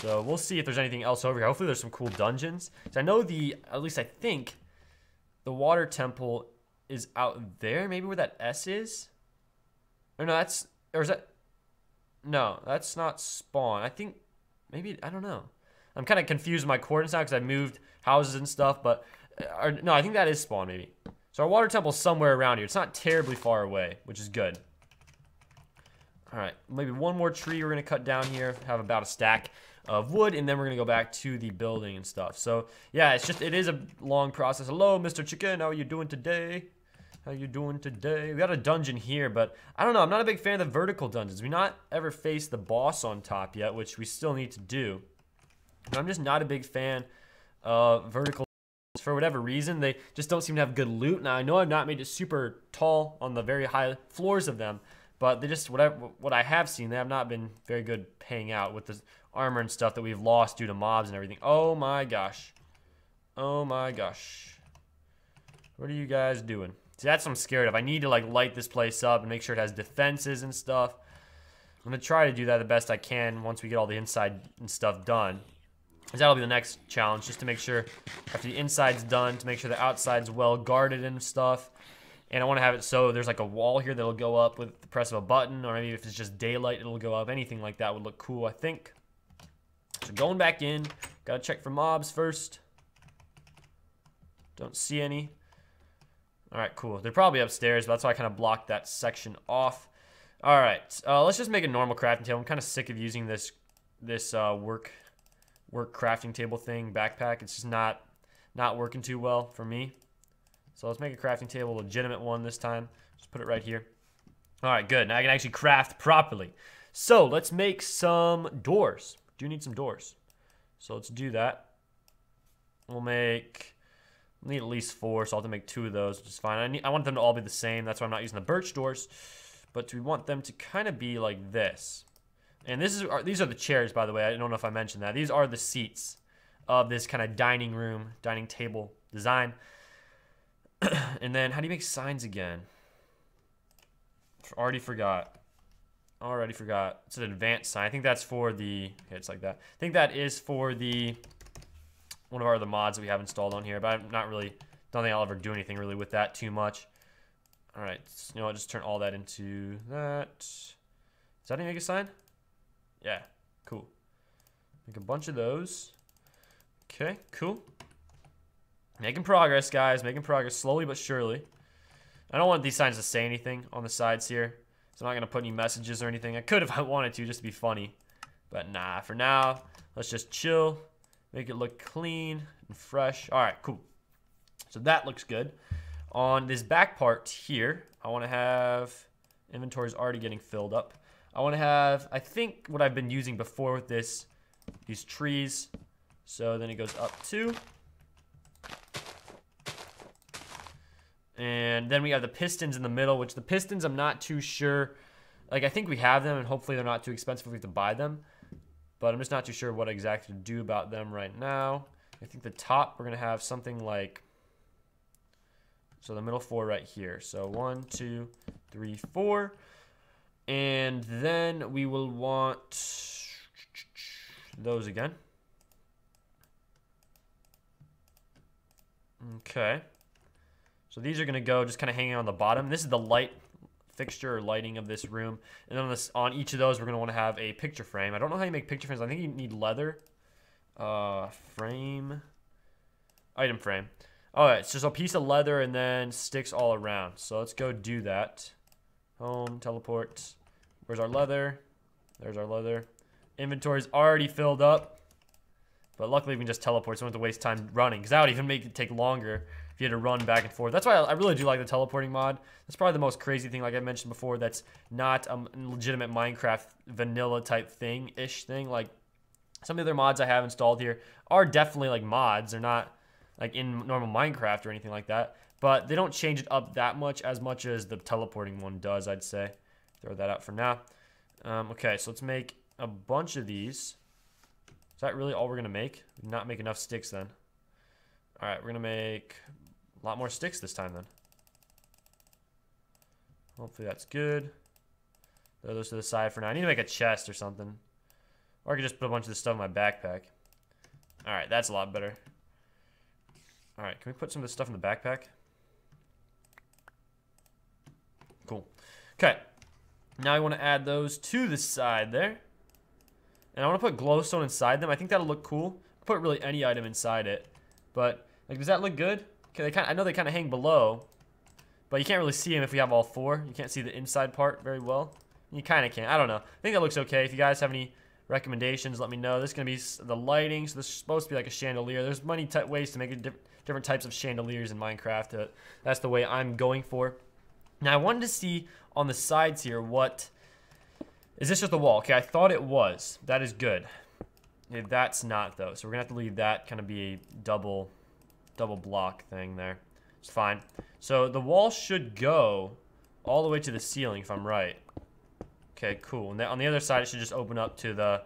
So we'll see if there's anything else over here. Hopefully there's some cool dungeons. So I know the, at least I think, the water temple is out there. Maybe where that S is? Or no, that's, or is that, no, that's not spawn. I think, maybe, I don't know. I'm kind of confused my coordinates now because I moved houses and stuff, but, uh, or, no, I think that is spawn maybe. So our water temple's somewhere around here. It's not terribly far away, which is good. All right, maybe one more tree we're gonna cut down here, have about a stack of wood, and then we're gonna go back to the building and stuff. So yeah, it's just, it is a long process. Hello, Mr. Chicken, how are you doing today? How are you doing today? We got a dungeon here, but I don't know, I'm not a big fan of the vertical dungeons. We not ever faced the boss on top yet, which we still need to do. But I'm just not a big fan of vertical for whatever reason. They just don't seem to have good loot. Now, I know I've not made it super tall on the very high floors of them, but they just whatever what I have seen, they have not been very good paying out with the armor and stuff that we've lost due to mobs and everything. Oh my gosh. Oh my gosh. What are you guys doing? See, that's what I'm scared of. I need to like light this place up and make sure it has defenses and stuff. I'm gonna try to do that the best I can once we get all the inside and stuff done. Because that'll be the next challenge, just to make sure after the inside's done, to make sure the outside's well guarded and stuff. And I want to have it so there's like a wall here that'll go up with the press of a button, or maybe if it's just daylight, it'll go up. Anything like that would look cool, I think. So going back in, gotta check for mobs first. Don't see any. All right, cool. They're probably upstairs, but that's why I kind of blocked that section off. All right, uh, let's just make a normal crafting table. I'm kind of sick of using this this uh, work work crafting table thing backpack. It's just not not working too well for me. So let's make a crafting table, legitimate one this time. Just put it right here. All right, good. Now I can actually craft properly. So let's make some doors. Do need some doors. So let's do that. We'll make, need at least four, so I'll have to make two of those, which is fine. I, need, I want them to all be the same. That's why I'm not using the birch doors. But we want them to kind of be like this. And this is these are the chairs, by the way. I don't know if I mentioned that. These are the seats of this kind of dining room, dining table design. and then how do you make signs again? Already forgot. Already forgot. It's an advanced sign. I think that's for the. Okay, it's like that. I think that is for the one of our other mods that we have installed on here. But I'm not really. Don't think I'll ever do anything really with that too much. All right. You know? Just turn all that into that. Does that make a sign? Yeah. Cool. Make a bunch of those. Okay. Cool. Making progress, guys. Making progress slowly but surely. I don't want these signs to say anything on the sides here. So I'm not going to put any messages or anything. I could if I wanted to just to be funny. But nah, for now, let's just chill. Make it look clean and fresh. All right, cool. So that looks good. On this back part here, I want to have inventory is already getting filled up. I want to have, I think what I've been using before with this, these trees. So then it goes up two. And then we have the pistons in the middle, which the pistons I'm not too sure. Like, I think we have them, and hopefully they're not too expensive if we have to buy them. But I'm just not too sure what exactly to do about them right now. I think the top, we're going to have something like... So the middle four right here. So one, two, three, four. And then we will want those again. Okay. So these are going to go just kind of hanging on the bottom. This is the light fixture or lighting of this room. And then on, this, on each of those, we're going to want to have a picture frame. I don't know how you make picture frames. I think you need leather. Uh, frame. Item frame. All right, so just a piece of leather and then sticks all around. So let's go do that. Home, teleport. Where's our leather? There's our leather. Inventory's already filled up. But luckily we can just teleport so we don't have to waste time running. Because that would even make it take longer if you had to run back and forth. That's why I really do like the teleporting mod. That's probably the most crazy thing, like I mentioned before, that's not a legitimate Minecraft vanilla type thing-ish thing. Like, some of the other mods I have installed here are definitely like mods. They're not like in normal Minecraft or anything like that. But they don't change it up that much as much as the teleporting one does, I'd say. Throw that out for now. Um, okay, so let's make a bunch of these. Is that really all we're going to make? Not make enough sticks then. All right, we're going to make a lot more sticks this time then. Hopefully that's good. Throw those to the side for now. I need to make a chest or something. Or I could just put a bunch of this stuff in my backpack. Alright, that's a lot better. Alright, can we put some of this stuff in the backpack? Cool. Okay. Now I want to add those to the side there. And I want to put glowstone inside them. I think that'll look cool. Put really any item inside it. But, like, does that look good? Okay, they kind I know they kind of hang below. But you can't really see them if we have all four. You can't see the inside part very well. You kind of can't. I don't know. I think that looks okay. If you guys have any recommendations, let me know. This is going to be the lighting. So this is supposed to be like a chandelier. There's many ways to make different types of chandeliers in Minecraft. That's the way I'm going for. Now, I wanted to see on the sides here what... Is this just the wall? Okay, I thought it was. That is good. Okay, that's not, though. So we're going to have to leave that kind of be a double, double block thing there. It's fine. So the wall should go all the way to the ceiling, if I'm right. Okay, cool. And on the other side, it should just open up to the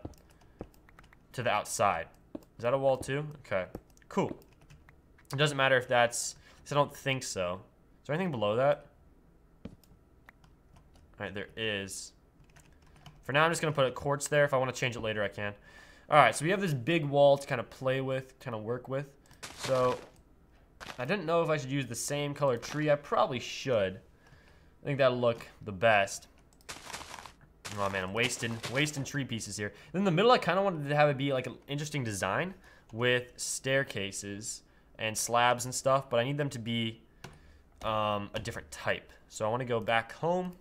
to the outside. Is that a wall too? Okay, cool. It doesn't matter if that's... I don't think so. Is there anything below that? Alright, there is. For now, I'm just going to put a quartz there. If I want to change it later, I can. Alright, so we have this big wall to kind of play with, kind of work with. So, I didn't know if I should use the same color tree. I probably should. I think that'll look the best. Oh man, I'm wasting, wasting tree pieces here. In the middle, I kind of wanted to have it be like an interesting design with staircases and slabs and stuff, but I need them to be um, a different type. So I want to go back home,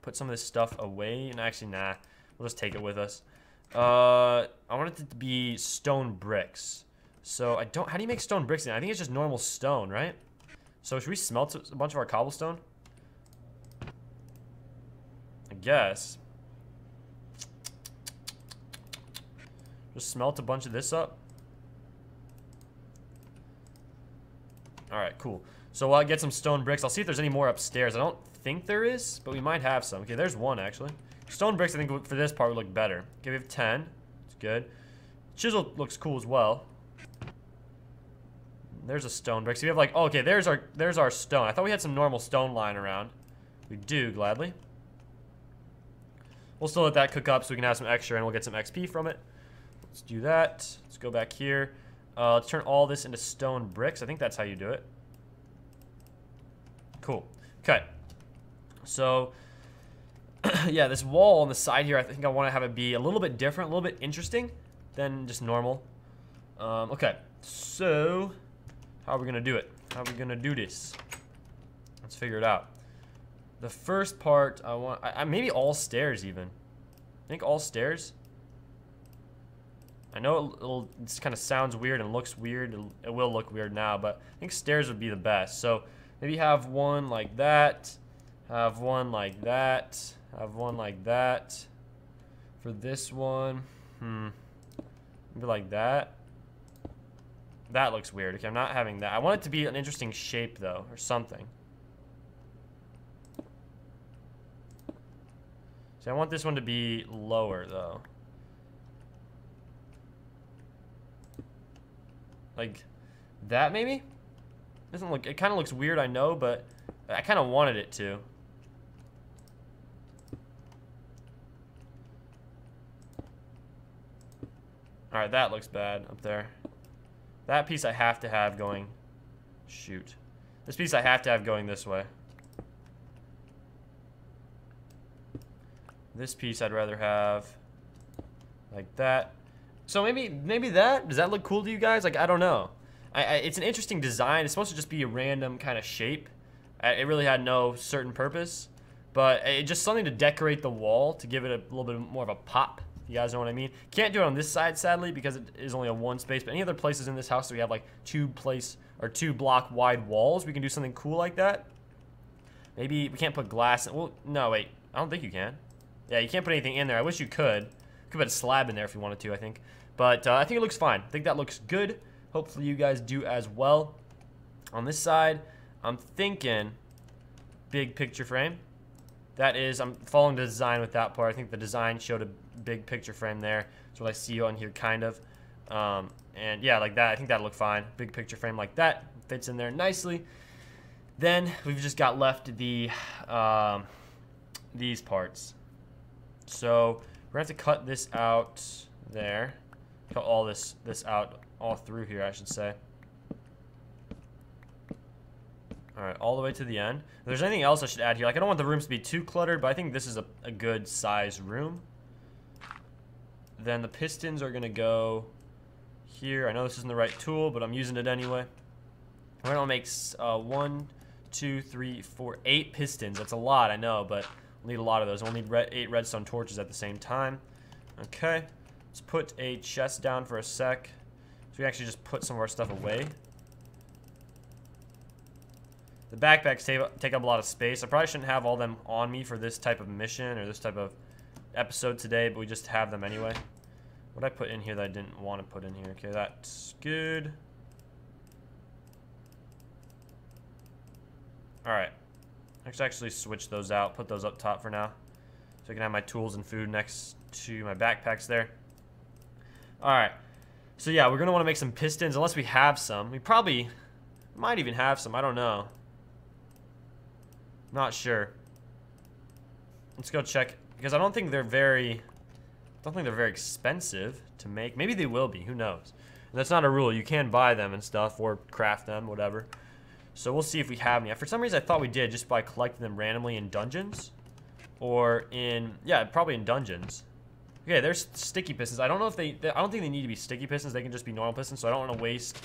put some of this stuff away, and actually, nah, we'll just take it with us. Uh, I want it to be stone bricks. So I don't, how do you make stone bricks? I think it's just normal stone, right? So should we smelt a bunch of our cobblestone? I guess. Just smelt a bunch of this up. Alright, cool. So I'll get some stone bricks. I'll see if there's any more upstairs. I don't think there is, but we might have some. Okay, there's one, actually. Stone bricks, I think, for this part would look better. Okay, we have 10. It's good. Chisel looks cool as well. There's a stone brick. So we have like, oh, okay, there's our there's our stone. I thought we had some normal stone lying around. We do, gladly. We'll still let that cook up so we can have some extra and we'll get some XP from it. Let's do that. Let's go back here. Uh, let's turn all this into stone bricks. I think that's how you do it. Cool. Okay. So, yeah, this wall on the side here, I think I want to have it be a little bit different, a little bit interesting than just normal. Um, okay, so how are we to do it? How are we to do this? Let's figure it out. The first part, I want, I, I maybe all stairs even. I think all stairs. I know it will this kind of sounds weird and looks weird. It'll, it will look weird now, but I think stairs would be the best. So maybe have one like that, have one like that, have one like that. For this one, hmm, maybe like that. That looks weird. Okay, I'm not having that. I want it to be an interesting shape though, or something. So I want this one to be lower though. Like that maybe? Doesn't look, it kind of looks weird, I know, but I kind of wanted it to. Alright, that looks bad up there. That piece I have to have going... Shoot. This piece I have to have going this way. This piece I'd rather have like that. So maybe maybe that does that look cool to you guys? Like I don't know. I, I, it's an interesting design. It's supposed to just be a random kind of shape. I, it really had no certain purpose, but it just something to decorate the wall to give it a little bit more of a pop. You guys know what I mean? Can't do it on this side sadly because it is only a one space. But any other places in this house, so we have like two place or two block wide walls. We can do something cool like that. Maybe we can't put glass. In, well, no wait. I don't think you can. Yeah, you can't put anything in there. I wish you could. You could put a slab in there if you wanted to. I think. But uh, I think it looks fine. I think that looks good. Hopefully you guys do as well. On this side, I'm thinking big picture frame. That is, I'm following the design with that part. I think the design showed a big picture frame there. What I see on here, kind of. Um, and yeah, like that. I think that'll look fine. Big picture frame like that fits in there nicely. Then we've just got left the um, these parts. So We're gonna have to cut this out there. Cut all this this out all through here, I should say. All right, all the way to the end. If there's anything else I should add here, like I don't want the rooms to be too cluttered, but I think this is a, a good size room. Then the pistons are gonna go here. I know this isn't the right tool, but I'm using it anyway. We're gonna make uh, one, two, three, four, eight pistons. That's a lot, I know, but we'll need a lot of those. We'll need eight redstone torches at the same time. Okay, let's put a chest down for a sec. So we actually just put some of our stuff away. The backpacks take, take up a lot of space. I probably shouldn't have all them on me for this type of mission or this type of episode today, but we just have them anyway. What I put in here that I didn't want to put in here? Okay, that's good. Alright. Let's actually switch those out, put those up top for now. So I can have my tools and food next to my backpacks there. Alright. So yeah, we're going to want to make some pistons, unless we have some. We probably might even have some, I don't know. Not sure. Let's go check, because I don't think they're very, don't think they're very expensive to make. Maybe they will be, who knows. And that's not a rule, you can buy them and stuff, or craft them, whatever. So we'll see if we have any. For some reason, I thought we did just by collecting them randomly in dungeons. Or in, yeah, probably in dungeons. Okay, there's sticky pistons. I don't know if they, they I don't think they need to be sticky pistons. They can just be normal pistons, so I don't want to waste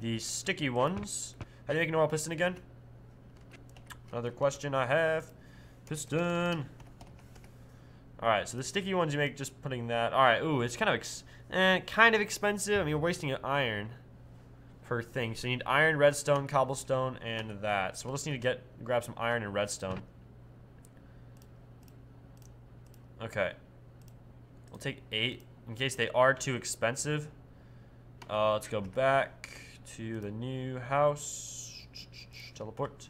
the sticky ones. How do you make a normal piston again? Another question I have. Piston. Alright, so the sticky ones you make just putting that. Alright, ooh, it's kind of, eh, kind of expensive. I mean, you're wasting iron per thing. So you need iron, redstone, cobblestone, and that. So we'll just need to get grab some iron and redstone. Okay. We'll take eight in case they are too expensive. Uh, let's go back to the new house. Teleport.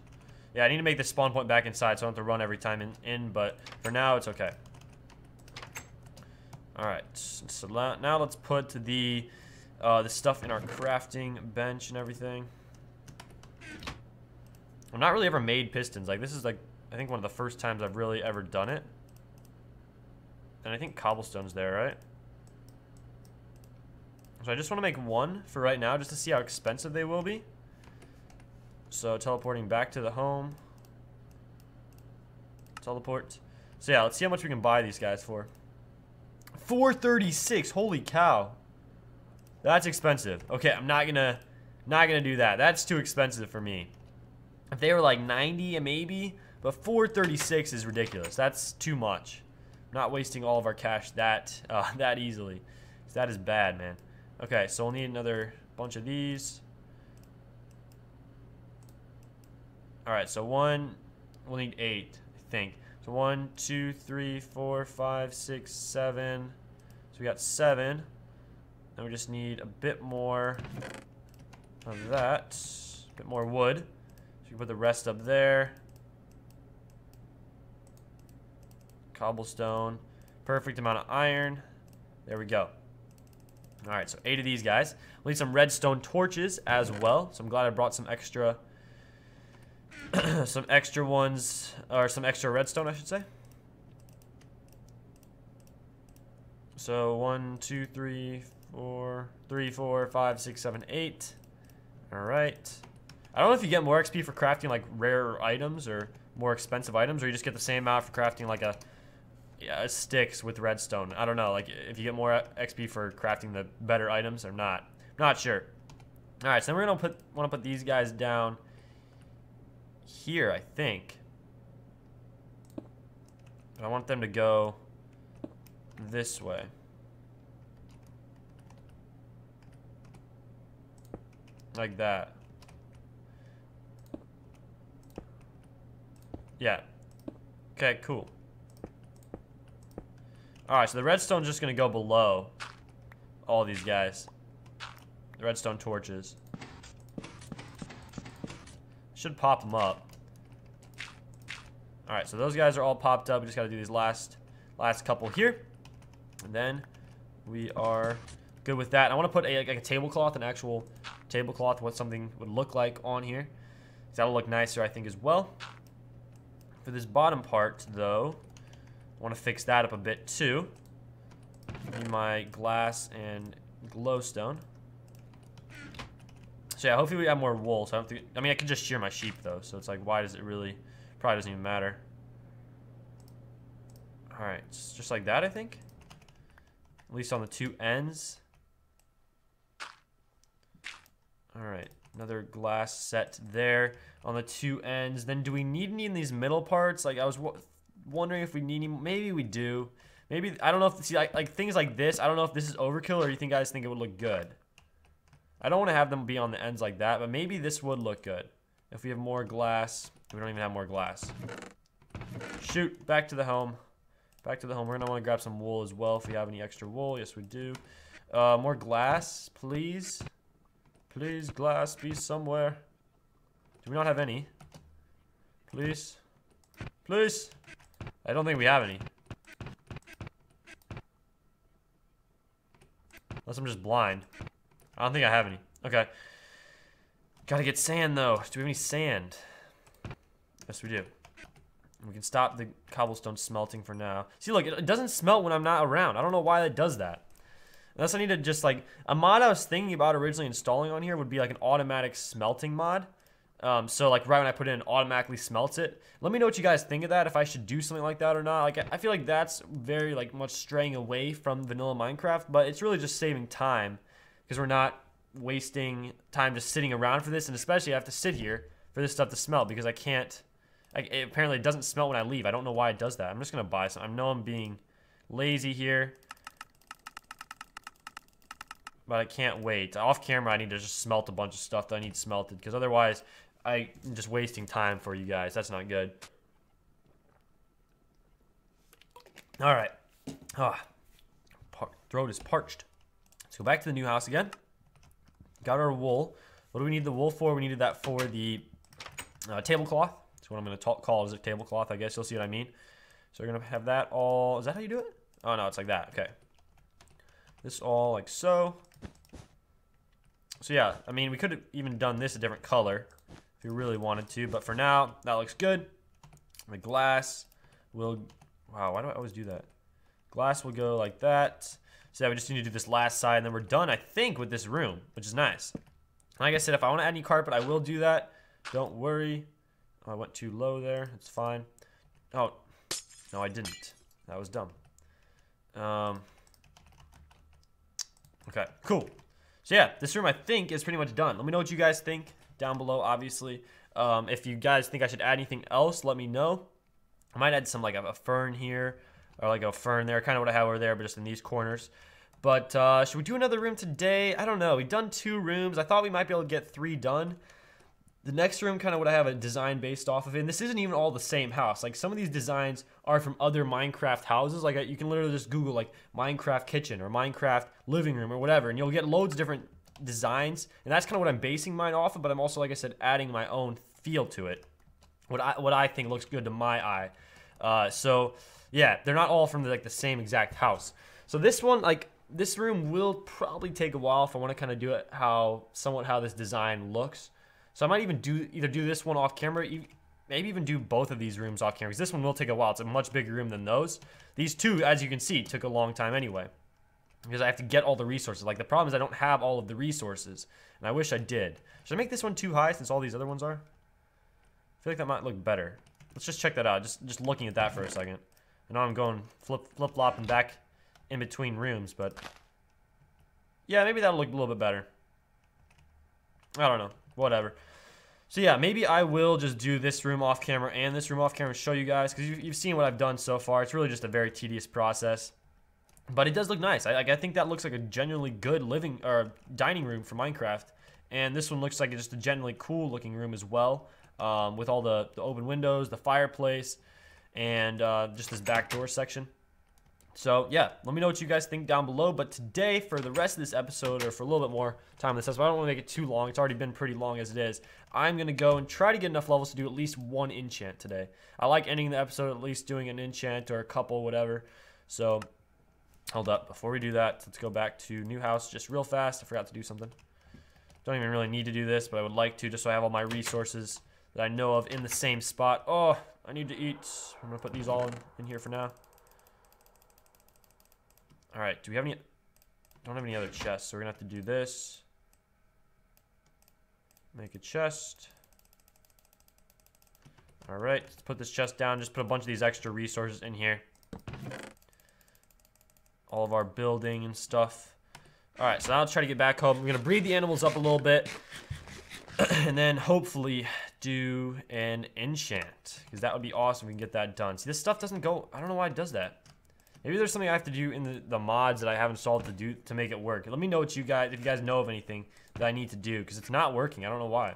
Yeah, I need to make the spawn point back inside so I don't have to run every time in, in but for now it's okay. Alright, so now let's put the uh, the stuff in our crafting bench and everything. I've not really ever made pistons. Like, this is, like, I think one of the first times I've really ever done it. And I think cobblestone's there, right? So I just want to make one for right now, just to see how expensive they will be. So teleporting back to the home. Teleport. So yeah, let's see how much we can buy these guys for. 436, holy cow. That's expensive. Okay, I'm not gonna not gonna do that. That's too expensive for me. If they were like 90 and maybe, but 436 is ridiculous. That's too much. I'm not wasting all of our cash that uh, that easily. That is bad, man. Okay, so we'll need another bunch of these. All right, so one, we'll need eight, I think. So one, two, three, four, five, six, seven. So we got seven. And we just need a bit more of that. A bit more wood. So you can put the rest up there. Cobblestone. Perfect amount of iron. There we go. Alright, so eight of these guys. we need some redstone torches as well. So I'm glad I brought some extra some extra ones or some extra redstone I should say. So one, two, three, four, three, four, five, six, seven, eight. All right. I don't know if you get more XP for crafting like rare items or more expensive items, or you just get the same amount for crafting like a yeah, sticks with redstone. I don't know, like if you get more XP for crafting the better items or not. Not sure. All right, so we're gonna put want to put these guys down here, I think. But I want them to go this way. Like that. Yeah. Okay, cool. Alright, so the redstone's just gonna go below all these guys. The redstone torches. Should pop them up. Alright, so those guys are all popped up. We just gotta do these last last couple here. And then we are good with that. I want to put a, like a tablecloth, an actual tablecloth, what something would look like on here. That'll look nicer, I think, as well. For this bottom part, though, I want to fix that up a bit, too. My glass and glowstone. So yeah, hopefully we have more wool. So I don't think, I mean, I could just shear my sheep though. So it's like, why does it really, probably doesn't even matter. All right, just like that, I think. At least on the two ends. All right, another glass set there on the two ends. Then do we need any in these middle parts? Like I was wondering if we need any, maybe we do. Maybe, I don't know if, see, like, like things like this, I don't know if this is overkill or you think guys think it would look good. I don't want to have them be on the ends like that, but maybe this would look good. If we have more glass, we don't even have more glass. Shoot, back to the home. Back to the home. We're going to want to grab some wool as well if we have any extra wool. Yes, we do. Uh, more glass, please. Please, glass, be somewhere. Do we not have any? Please. Please. I don't think we have any. Unless I'm just blind. I don't think I have any. Okay. Gotta get sand, though. Do we have any sand? Yes, we do. We can stop the cobblestone smelting for now. See, look, it doesn't smelt when I'm not around. I don't know why that does that. Unless I need to just, like... A mod I was thinking about originally installing on here would be, like, an automatic smelting mod. Um, so like right when I put it in, automatically smelts it. Let me know what you guys think of that. If I should do something like that or not. Like I feel like that's very like much straying away from vanilla Minecraft, but it's really just saving time because we're not wasting time just sitting around for this, and especially I have to sit here for this stuff to smelt because I can't. I, it, apparently, it doesn't smelt when I leave. I don't know why it does that. I'm just gonna buy some. I know I'm being lazy here. But I can't wait. Off camera, I need to just smelt a bunch of stuff that I need smelted. Because otherwise, I'm just wasting time for you guys. That's not good. All right. Ah, throat is parched. Let's go back to the new house again. Got our wool. What do we need the wool for? We needed that for the uh, tablecloth. That's what I'm going to call it a tablecloth, I guess. You'll see what I mean. So we're going to have that all... Is that how you do it? Oh, no, it's like that. Okay. This all like so. So yeah, I mean, we could have even done this a different color if we really wanted to, but for now, that looks good. The glass will, wow, why do I always do that? Glass will go like that. So we just need to do this last side, and then we're done, I think, with this room, which is nice. Like I said, if I want to add any carpet, I will do that. Don't worry. Oh, I went too low there. It's fine. Oh, no, I didn't. That was dumb. Um, okay, cool. So yeah, this room I think is pretty much done. Let me know what you guys think down below, obviously. Um, if you guys think I should add anything else, let me know. I might add some like a fern here or like a fern there, kind of what I have over there, but just in these corners. But uh, should we do another room today? I don't know. We've done two rooms. I thought we might be able to get three done. The next room kind of what I have a design based off of it. And this isn't even all the same house. Like some of these designs are from other Minecraft houses. Like you can literally just Google like Minecraft kitchen or Minecraft living room or whatever. And you'll get loads of different designs. And that's kind of what I'm basing mine off of. But I'm also, like I said, adding my own feel to it. What I, what I think looks good to my eye. Uh, so yeah, they're not all from the, like the same exact house. So this one, like this room will probably take a while if I want to kind of do it how somewhat how this design looks. So I might even do either do this one off camera, maybe even do both of these rooms off camera. Because this one will take a while. It's a much bigger room than those. These two, as you can see, took a long time anyway. Because I have to get all the resources. Like the problem is I don't have all of the resources. And I wish I did. Should I make this one too high since all these other ones are? I feel like that might look better. Let's just check that out. Just just looking at that for a second. I know I'm going flip flip flopping back in between rooms, but yeah, maybe that'll look a little bit better. I don't know whatever. So yeah, maybe I will just do this room off camera and this room off camera and show you guys because you've, you've, seen what I've done so far. It's really just a very tedious process, but it does look nice. I, I think that looks like a genuinely good living or dining room for Minecraft, and this one looks like just a genuinely cool looking room as well, um, with all the, the open windows, the fireplace, and uh, just this back door section. So yeah, let me know what you guys think down below. But today, for the rest of this episode, or for a little bit more time this episode, I don't want to make it too long. It's already been pretty long as it is. I'm going to go and try to get enough levels to do at least one enchant today. I like ending the episode at least doing an enchant or a couple, whatever. So, hold up. Before we do that, let's go back to new house just real fast. I forgot to do something. Don't even really need to do this, but I would like to just so I have all my resources that I know of in the same spot. Oh, I need to eat. I'm going to put these all in, in here for now. All right, do we have any? Don't have any other chests, so we're gonna have to do this. Make a chest. All right, let's put this chest down. Just put a bunch of these extra resources in here. All of our building and stuff. All right, so now let's try to get back home. I'm gonna breed the animals up a little bit. and then hopefully do an enchant. Because that would be awesome we can get that done. See, this stuff doesn't go... I don't know why it does that. Maybe there's something I have to do in the, the mods that I have installed to do to make it work. Let me know what you guys... If you guys know of anything that I need to do. Because it's not working. I don't know why.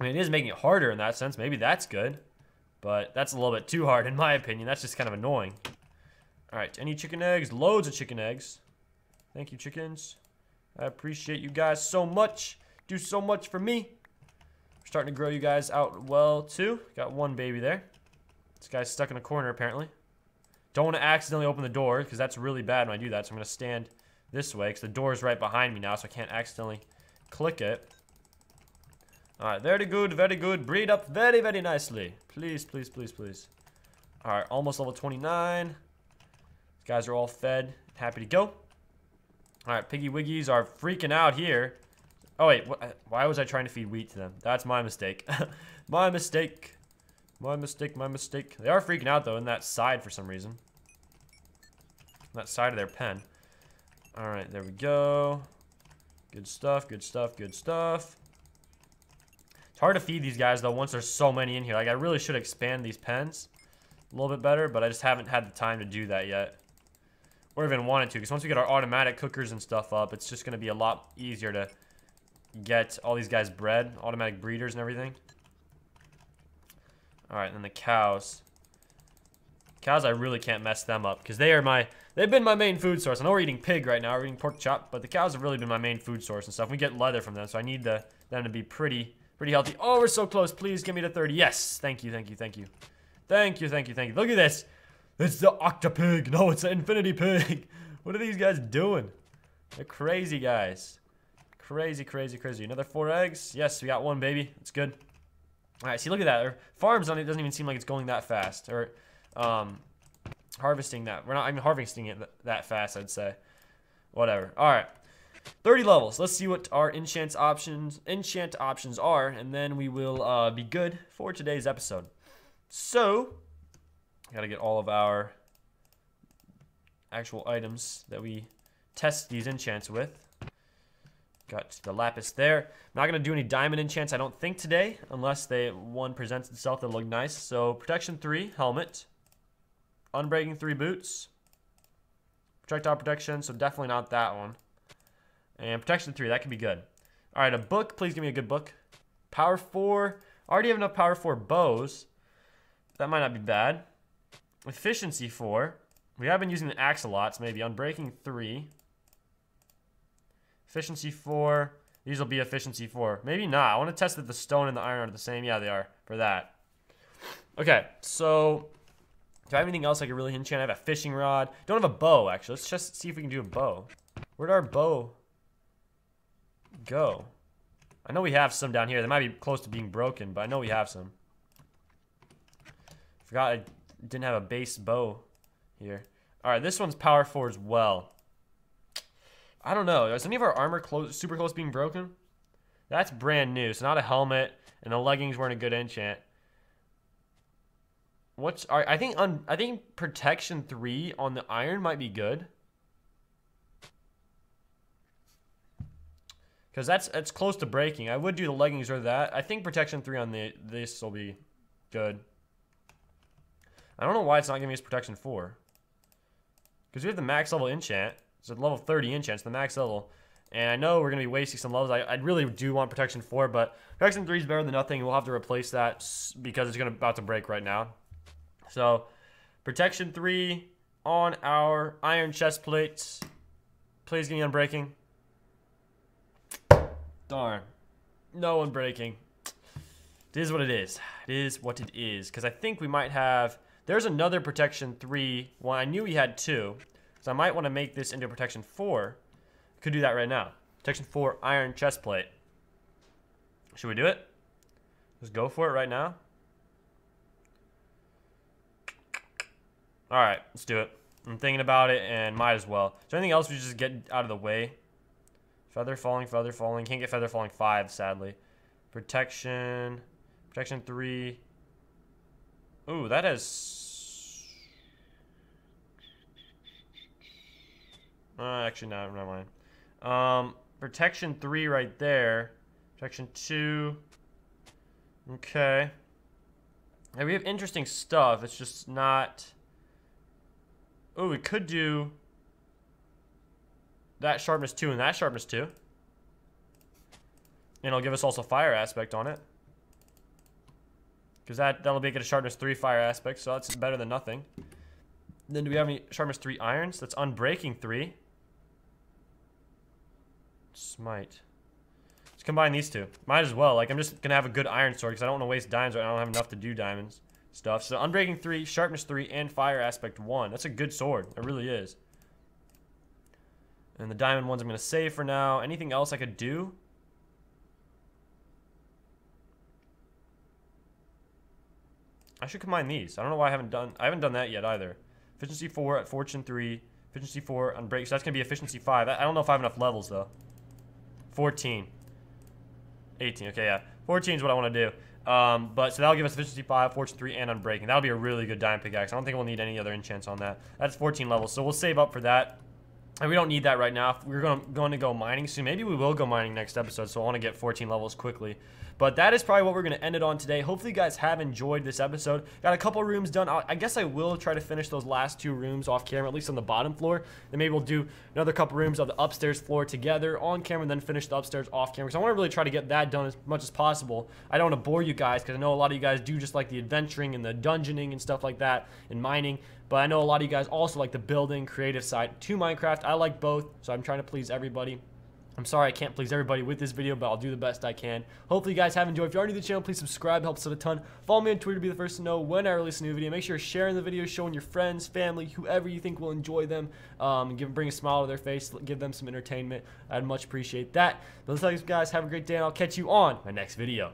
I mean, it is making it harder in that sense. Maybe that's good. But that's a little bit too hard in my opinion. That's just kind of annoying. Alright, any chicken eggs? Loads of chicken eggs. Thank you, chickens. I appreciate you guys so much do so much for me. We're starting to grow you guys out well, too. Got one baby there. This guy's stuck in a corner, apparently. Don't want to accidentally open the door, because that's really bad when I do that. So I'm going to stand this way, because the door is right behind me now, so I can't accidentally click it. Alright, very good, very good. Breed up very, very nicely. Please, please, please, please. Alright, almost level 29. These guys are all fed. Happy to go. Alright, Piggy Wiggies are freaking out here. Oh, wait. Wh uh, why was I trying to feed wheat to them? That's my mistake. my mistake. My mistake, my mistake. They are freaking out, though, in that side for some reason. That side of their pen. Alright, there we go. Good stuff, good stuff, good stuff. It's hard to feed these guys, though, once there's so many in here. Like, I really should expand these pens a little bit better, but I just haven't had the time to do that yet. Or even wanted to, because once we get our automatic cookers and stuff up, it's just going to be a lot easier to get all these guys bred, automatic breeders and everything. Alright, and then the cows. Cows, I really can't mess them up because they are my, they've been my main food source. I know we're eating pig right now, we're eating pork chop, but the cows have really been my main food source and stuff. We get leather from them, so I need the, them to be pretty, pretty healthy. Oh, we're so close. Please give me the 30. Yes. Thank you, thank you, thank you. Thank you, thank you, thank you. Look at this. It's the Octopig. No, it's the Infinity Pig. What are these guys doing? They're crazy guys. Crazy, crazy, crazy. Another four eggs. Yes, we got one, baby. It's good. All right, see, look at that. Our farms on it doesn't even seem like it's going that fast. Or um, harvesting that. We're not even harvesting it that fast, I'd say. Whatever. All right. 30 levels. Let's see what our enchant options enchant options are, and then we will uh, be good for today's episode. So, gotta get all of our actual items that we test these enchants with. Got the lapis there. I'm not going to do any diamond enchants, I don't think, today. Unless they one presents itself that look nice. So, protection 3, helmet. Unbreaking 3 boots. Projectile protection, so definitely not that one. And protection 3, that could be good. Alright, a book. Please give me a good book. Power 4. I already have enough power 4 bows. That might not be bad. Efficiency 4. We have been using the axe a lot, so maybe unbreaking 3. Efficiency 4. These will be efficiency 4. Maybe not. I want to test that the stone and the iron are the same. Yeah, they are for that. Okay, so do I have anything else I can really enchant? I have a fishing rod. Don't have a bow, actually. Let's just see if we can do a bow. Where'd our bow go? I know we have some down here. They might be close to being broken, but I know we have some. Forgot I didn't have a base bow here. All right, this one's power 4 as well. I don't know. Is any of our armor close, super close being broken? That's brand new. So not a helmet, and the leggings weren't a good enchant. What's I think on I think protection three on the iron might be good. Because that's that's close to breaking. I would do the leggings or that. I think protection three on the this will be good. I don't know why it's not giving us protection four. Because we have the max level enchant. It's a level 30 enchant, the max level. And I know we're going to be wasting some levels. I, I really do want Protection 4, but Protection 3 is better than nothing. We'll have to replace that because it's going to about to break right now. So, Protection 3 on our iron chest plates. Please give me unbreaking. Darn. No unbreaking. It is what it is. It is what it is. Because I think we might have... There's another Protection 3 one. I knew we had two. So I might want to make this into protection 4. Could do that right now. Protection 4 iron chest plate. Should we do it? Just go for it right now. Alright, let's do it. I'm thinking about it and might as well. Is there anything else we just get out of the way? Feather falling, feather falling. Can't get feather falling 5, sadly. Protection. Protection 3. Ooh, that has... Uh, actually, no, never mind. Um, protection 3 right there. Protection 2. Okay. And we have interesting stuff. It's just not... Oh, we could do that sharpness 2 and that sharpness 2. And it'll give us also fire aspect on it. Because that, that'll make it a sharpness 3 fire aspect, so that's better than nothing. Then do we have any sharpness 3 irons? That's unbreaking 3. Smite. Let's combine these two. Might as well. Like, I'm just going to have a good iron sword because I don't want to waste diamonds right I don't have enough to do diamonds stuff. So unbreaking 3, sharpness 3, and fire aspect 1. That's a good sword. It really is. And the diamond ones I'm going to save for now. Anything else I could do? I should combine these. I don't know why I haven't done I haven't done that yet either. Efficiency 4 at Fortune 3. Efficiency 4 unbreaking. So that's going to be efficiency 5. I don't know if I have enough levels though. 14. 18. Okay, yeah. 14 is what I want to do. Um, but so that'll give us efficiency 5, fortune 3, and unbreaking. That'll be a really good diamond pickaxe. I don't think we'll need any other enchants on that. That's 14 levels, so we'll save up for that. And we don't need that right now. We're going to, going to go mining soon. Maybe we will go mining next episode, so I want to get 14 levels quickly. But that is probably what we're going to end it on today. Hopefully you guys have enjoyed this episode. Got a couple rooms done. I guess I will try to finish those last two rooms off camera, at least on the bottom floor. Then maybe we'll do another couple rooms of the upstairs floor together on camera, and then finish the upstairs off camera. Because I want to really try to get that done as much as possible. I don't want to bore you guys because I know a lot of you guys do just like the adventuring and the dungeoning and stuff like that and mining. But I know a lot of you guys also like the building, creative side to Minecraft. I like both, so I'm trying to please everybody. I'm sorry I can't please everybody with this video, but I'll do the best I can. Hopefully you guys have enjoyed. If you are new to the channel, please subscribe. It helps out a ton. Follow me on Twitter to be the first to know when I release a new video. Make sure you're sharing the video, showing your friends, family, whoever you think will enjoy them. Um, give bring a smile to their face, give them some entertainment. I'd much appreciate that. But let's guys have a great day, and I'll catch you on my next video.